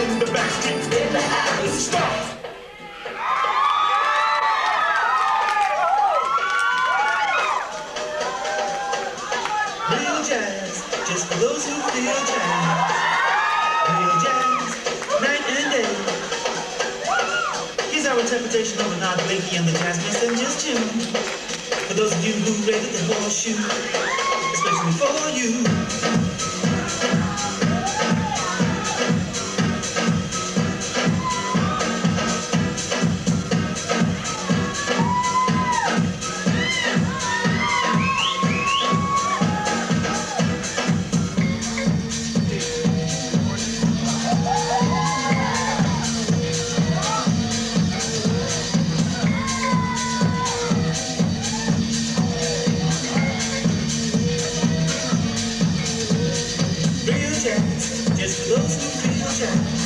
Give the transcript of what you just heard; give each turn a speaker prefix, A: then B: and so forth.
A: in the backstreet.
B: In the.
A: Stop!
C: Real jazz, just for those who feel jazz. Real jazz, night and day. Here's our interpretation of Bernard Blakey and the Jazz Messengers tune. For those of you who rated the horseshoe, especially for you. Dois minutos já.